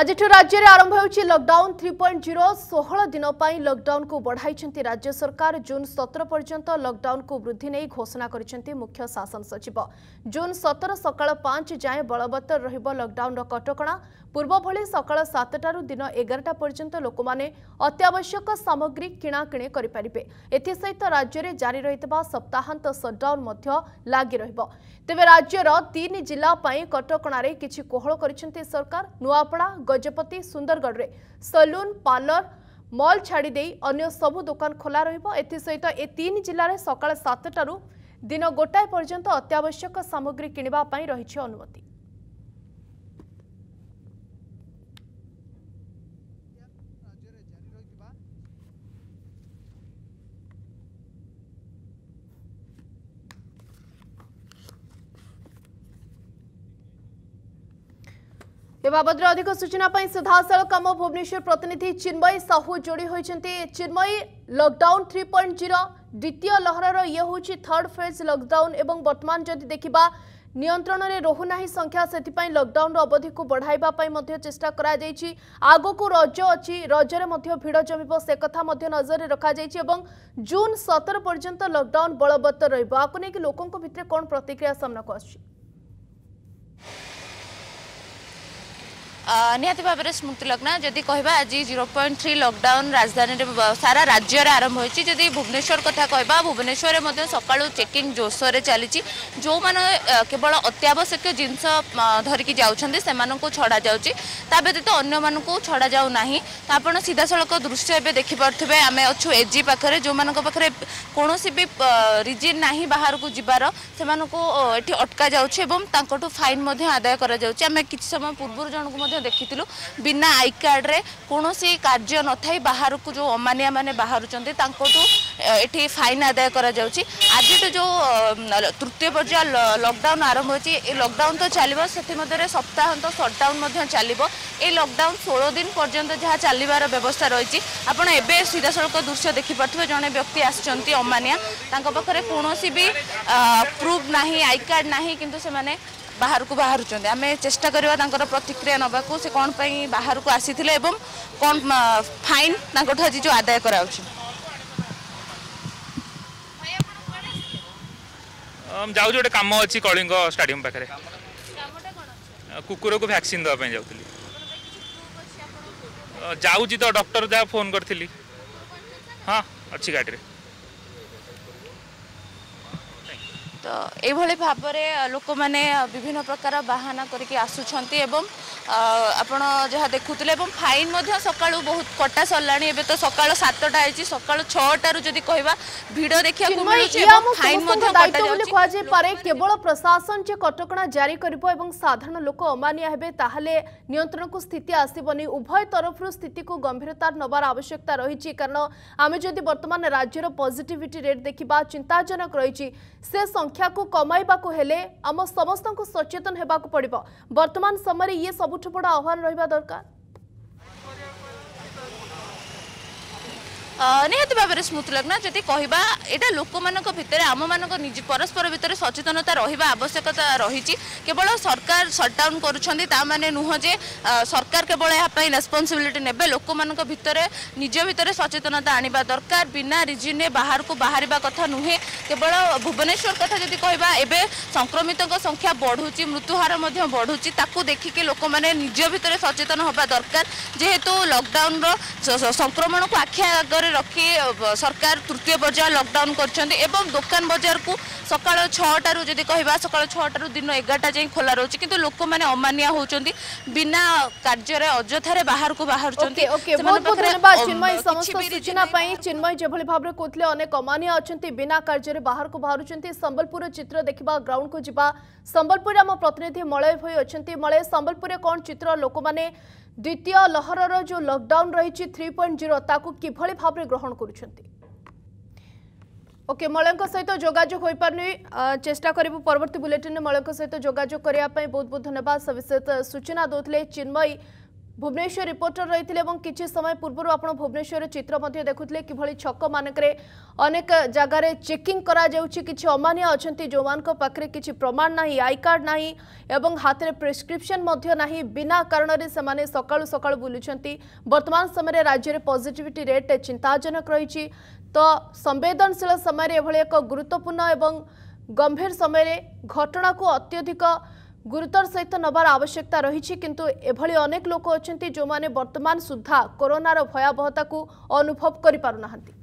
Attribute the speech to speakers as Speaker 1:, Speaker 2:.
Speaker 1: ଆଜିଠୁ ରାଜ୍ୟରେ ଆରମ୍ଭ ହେଉଛି ଲକ୍ଡାଉନ୍ ଥ୍ରୀ ପଏଣ୍ଟ ଜିରୋ ଷୋହଳ ଦିନ ପାଇଁ ଲକ୍ଡାଉନ୍କୁ ବଢ଼ାଇଛନ୍ତି ରାଜ୍ୟ ସରକାର ଜୁନ୍ ସତର ପର୍ଯ୍ୟନ୍ତ ଲକ୍ଡାଉନ୍କୁ ବୃଦ୍ଧି ନେଇ ଘୋଷଣା କରିଛନ୍ତି ମୁଖ୍ୟ ଶାସନ ସଚିବ ଜୁନ୍ ସତର ସକାଳ ପାଞ୍ଚ ଯାଏଁ ବଳବତ୍ତର ରହିବ ଲକ୍ଡାଉନ୍ର କଟକଣା ପୂର୍ବଭଳି ସକାଳ ସାତଟାରୁ ଦିନ ଏଗାରଟା ପର୍ଯ୍ୟନ୍ତ ଲୋକମାନେ ଅତ୍ୟାବଶ୍ୟକ ସାମଗ୍ରୀ କିଣାକିଣି କରିପାରିବେ ଏଥିସହିତ ରାଜ୍ୟରେ ଜାରି ରହିଥିବା ସପ୍ତାହାନ୍ତ ସଟ୍ଡାଉନ୍ ମଧ୍ୟ ଲାଗି ରହିବ ତେବେ ରାଜ୍ୟର ତିନି ଜିଲ୍ଲା ପାଇଁ କଟକଣାରେ କିଛି କୋହଳ କରିଛନ୍ତି ସରକାର ନୂଆପଡ଼ା ଗଜପତି ସୁନ୍ଦରଗଡ଼ରେ ସଲୁନ୍ ପାର୍ଲର ମଲ୍ ଛାଡ଼ିଦେଇ ଅନ୍ୟ ସବୁ ଦୋକାନ ଖୋଲା ରହିବ ଏଥିସହିତ ଏ ତିନି ଜିଲ୍ଲାରେ ସକାଳ ସାତଟାରୁ ଦିନ ଗୋଟାଏ ପର୍ଯ୍ୟନ୍ତ ଅତ୍ୟାବଶ୍ୟକ ସାମଗ୍ରୀ କିଣିବା ପାଇଁ ରହିଛି ଅନୁମତି ଏ ବାବଦରେ ଅଧିକ ସୂଚନା ପାଇଁ ସିଧାସଳଖ ଆମ ଭୁବନେଶ୍ୱର ପ୍ରତିନିଧି ଚିନ୍ମୟୀ ସାହୁ ଯୋଡ଼ି ହୋଇଛନ୍ତି Chinmayee lockdown three point zero ଦ୍ୱିତୀୟ ଲହରର ଇଏ ହେଉଛି ଥର୍ଡ ଫେଜ୍ ଲକଡାଉନ୍ ଏବଂ ବର୍ତ୍ତମାନ ଯଦି ଦେଖିବା ନିୟନ୍ତ୍ରଣରେ ରହୁନାହିଁ ସଂଖ୍ୟା ସେଥିପାଇଁ ଲକଡାଉନର ଅବଧିକୁ ବଢ଼ାଇବା ପାଇଁ ମଧ୍ୟ ଚେଷ୍ଟା କରାଯାଇଛି ଆଗକୁ ରଜ ଅଛି ରଜରେ ମଧ୍ୟ ଭିଡ଼ ଜମିବ ସେ କଥା ମଧ୍ୟ ନଜରରେ ରଖାଯାଇଛି ଏବଂ ଜୁନ୍ ସତର ପର୍ଯ୍ୟନ୍ତ ଲକଡାଉନ୍ ବଳବତ୍ତର ରହିବ ଆକୁ ନେଇକି ଲୋକଙ୍କ ଭିତରେ କ'ଣ ପ୍ରତିକ୍ରିୟା ସାମ୍ନାକୁ ଆସୁଛି
Speaker 2: ନିହାତି ଭାବରେ ସ୍ମୃତି ଲଗ୍ନା ଯଦି କହିବା ଆଜି ଜିରୋ ପଏଣ୍ଟ ଥ୍ରୀ ଲକଡାଉନ୍ ରାଜଧାନୀରେ ସାରା ରାଜ୍ୟରେ ଆରମ୍ଭ ହୋଇଛି ଯଦି ଭୁବନେଶ୍ୱର କଥା କହିବା ଭୁବନେଶ୍ୱରରେ ମଧ୍ୟ ସକାଳୁ ଚେକିଂ ଜୋରସୋରରେ ଚାଲିଛି ଯେଉଁମାନେ କେବଳ ଅତ୍ୟାବଶ୍ୟକ ଜିନିଷ ଧରିକି ଯାଉଛନ୍ତି ସେମାନଙ୍କୁ ଛଡ଼ାଯାଉଛି ତା ବ୍ୟତୀତ ଅନ୍ୟମାନଙ୍କୁ ଛଡ଼ାଯାଉନାହିଁ ତ ଆପଣ ସିଧାସଳଖ ଦୃଶ୍ୟ ଏବେ ଦେଖିପାରୁଥିବେ ଆମେ ଅଛୁ ଏଜି ପାଖରେ ଯେଉଁମାନଙ୍କ ପାଖରେ କୌଣସି ବି ରିଜିନ୍ ନାହିଁ ବାହାରକୁ ଯିବାର ସେମାନଙ୍କୁ ଏଠି ଅଟକାଯାଉଛି ଏବଂ ତାଙ୍କଠୁ ଫାଇନ୍ ମଧ୍ୟ ଆଦାୟ କରାଯାଉଛି ଆମେ କିଛି ସମୟ ପୂର୍ବରୁ ଜଣଙ୍କୁ দেখি বিନା ଆଇ କାର୍ଡ଼ରେ କୌଣସି କାର୍ଯ୍ୟ ନଥାଇ ବାହାରକୁ ଯେଉଁ ଅମାନିଆମାନେ ବାହାରୁଛନ୍ତି ତାଙ୍କଠୁ ଏଠି ଫାଇନ୍ ଆଦାୟ କରାଯାଉଛି ଆଜିଠୁ ଯେଉଁ ତୃତୀୟ ପର୍ଯ୍ୟାୟ ଲକଡାଉନ୍ ଆରମ୍ଭ ହୋଇଛି ଏ ଲକଡାଉନ୍ ତ ଚାଲିବ ସେଥିମଧ୍ୟରେ ସପ୍ତାହାନ୍ତ ସଟ୍ଡାଉନ୍ ମଧ୍ୟ ଚାଲିବ এই লকডাউন ষোল দিন পর্যন্ত যা চালবার ব্যবস্থা রয়েছে আপনার এবে সিধাসলখ দৃশ্য দেখিপারে জন ব্যক্তি আসছেন অমানিয়া তাঁর পাখে কৌশি বি প্রুফ না আই কার্ড না কিন্তু সে ବାହାରକୁ ବାହାରୁଛନ୍ତି ଆମେ ଚେଷ୍ଟା କରିବା ତାଙ୍କର ପ୍ରତିକ୍ରିୟା ନେବାକୁ ସେ କ'ଣ ପାଇଁ ବାହାରକୁ ଆସିଥିଲେ ଏବଂ କ'ଣ ଫାଇନ୍ ତାଙ୍କଠୁ ଆଜି ଯେଉଁ ଆଦାୟ କରାଯାଉଛି
Speaker 3: ଯାଉଛି ଗୋଟେ କାମ ଅଛି କଳିଙ୍ଗ ଷ୍ଟାଡିୟମ ପାଖରେ କୁକୁରକୁ ଭ୍ୟାକ୍ସିନ୍ ଦେବା ପାଇଁ ଯାଉଥିଲି ଯାଉଛି ତ ଡକ୍ଟର ଯାହା ଫୋନ୍ କରିଥିଲି ହଁ ଅଛି ଗାଡ଼ିରେ
Speaker 2: এইভাবে ভাবে লোক মানে বিভিন্ন প্রকার বাহানা করি আসুচার এবং আপনার যা দেখুলে এবং ফাইন সকাল বহু কটা সরলা
Speaker 1: এবে
Speaker 2: তো
Speaker 1: সকাল
Speaker 2: সাতটা
Speaker 1: হয়েছে
Speaker 2: সকাল ছটার
Speaker 1: যদি কহবা ভিড়
Speaker 2: দেখে
Speaker 1: কেবল প্রশাসন যে কটকা জারি করব এবং সাধারণ লোক অমানিয়া হবে তাহলে নিয়ন্ত্রণক স্থিতি আসবনি উভয় তরফর স্থিতি গম্ভীরতার নবার আবশ্যকতা রয়েছে কারণ আমি যদি বর্তমান রাজ্যের পজিটিভিটি রেট দেখা চিন্তাজনক রয়েছে সে সংখ্যা ସଂଖ୍ୟାକୁ କମାଇବାକୁ ହେଲେ ଆମ ସମସ୍ତଙ୍କୁ ସଚେତନ ହେବାକୁ ପଡ଼ିବ ବର୍ତ୍ତମାନ ସମୟରେ ଇଏ ସବୁଠୁ ବଡ଼ ଆହ୍ୱାନ ରହିବା ଦରକାର
Speaker 2: ନିହାତି ଭାବରେ ସ୍ମୃତି ଲଗ୍ନା ଯଦି କହିବା ଏଇଟା ଲୋକମାନଙ୍କ ଭିତରେ ଆମମାନଙ୍କ ନିଜ ପରସ୍ପର ଭିତରେ ସଚେତନତା ରହିବା ଆବଶ୍ୟକତା ରହିଛି କେବଳ ସରକାର ସଟ୍ଡାଉନ୍ କରୁଛନ୍ତି ତା ମାନେ ନୁହଁ ଯେ ସରକାର କେବଳ ଏହା ପାଇଁ ରେସ୍ପନ୍ସିବିଲିଟି ନେବେ ଲୋକମାନଙ୍କ ଭିତରେ ନିଜ ଭିତରେ ସଚେତନତା ଆଣିବା ଦରକାର ବିନା ରିଜିନ୍ରେ ବାହାରକୁ ବାହାରିବା କଥା ନୁହେଁ କେବଳ ଭୁବନେଶ୍ୱର କଥା ଯଦି କହିବା ଏବେ ସଂକ୍ରମିତଙ୍କ ସଂଖ୍ୟା ବଢ଼ୁଛି ମୃତ୍ୟୁହାର ମଧ୍ୟ ବଢ଼ୁଛି ତାକୁ ଦେଖିକି ଲୋକମାନେ ନିଜ ଭିତରେ ସଚେତନ ହେବା ଦରକାର ଯେହେତୁ ଲକଡାଉନର ସଂକ୍ରମଣକୁ ଆଖି ଆଗରେ ରଖି ସରକାର ତୃତୀୟ ପର୍ଯ୍ୟାୟ ଲକଡାଉନ୍ କରିଛନ୍ତି ଏବଂ ଦୋକାନ ବଜାରକୁ ସକାଳ ଛଅଟାରୁ ଯଦି କହିବା ସକାଳ ଛଅଟାରୁ ଦିନ ଏଗାରଟା ଯାଏଁ ଖୋଲା ରହୁଛି କିନ୍ତୁ ଲୋକମାନେ ଅମାନିଆ ହେଉଛନ୍ତି ବିନା କାର୍ଯ୍ୟରେ ଅଯଥାରେ ବାହାରକୁ ବାହାରୁଛନ୍ତି
Speaker 1: ସୂଚନା ପାଇଁ ଚିନ୍ମୟ ଯେଭଳି ଭାବରେ କହୁଥିଲେ ଅନେକ ଅମାନିଆ ଅଛନ୍ତି ବିନା କାର୍ଯ୍ୟରେ ବାହାରକୁ ବାହାରୁଛନ୍ତି ସମ୍ବଲପୁର ଚିତ୍ର ଦେଖିବା ଗ୍ରାଉଣ୍ଡକୁ ଯିବା ସମ୍ବଲପୁରରେ ଆମ ପ୍ରତିନିଧି ମଳୟ ଭୋଇ ଅଛନ୍ତି ମଳୟ ସମ୍ବଲପୁରରେ କ'ଣ ଚିତ୍ର ଲୋକମାନେ দ্বিতীয় লহরর যে লকডাউন রয়েছে থ্রি পয়েন্ট জিরো তাকে কিভাবে ভাবে গ্রহণ করছেন ওকে মলঙ্ক সহিত যোগাযোগ হয়ে পারি চেষ্টা করবু পরবর্তী বুলেটিন মলঙ্ক সহিত যোগাযোগ করা বহু বহু ধন্যবাদ সবিশেষ সূচনা দৌলে চিন্ময়ী ভুবনেশ্বর রিপোর্টর রয়েছে এবং কিছু সময় পূর্বর আপনার ভুবনেশ্বরের চিত্র দেখুলে কিভাবে ছক মানকরে অনেক জায়গার চেকিং করা যাচ্ছে কিছু অমানিয়া অনেক যে পাখে কিছু প্রমাণ না আইকার্ড না এবং হাতের প্রেসক্রিপশন না বিনা কারণে সে সকাল সকাল বুলুচার বর্তমান সময় রাজ্যের পজিটিভিটি রেট চিন্তাজনক রয়েছে তো সংবেদনশীল সময় এভাবে এক গুরুত্বপূর্ণ এবং গম্ভীর সময় ঘটনাকে অত্যধিক ଗୁରୁତର ସହିତ ନେବାର ଆବଶ୍ୟକତା ରହିଛି କିନ୍ତୁ ଏଭଳି ଅନେକ ଲୋକ ଅଛନ୍ତି ଯେଉଁମାନେ ବର୍ତ୍ତମାନ ସୁଦ୍ଧା କରୋନାର ଭୟାବହତାକୁ ଅନୁଭବ କରିପାରୁନାହାନ୍ତି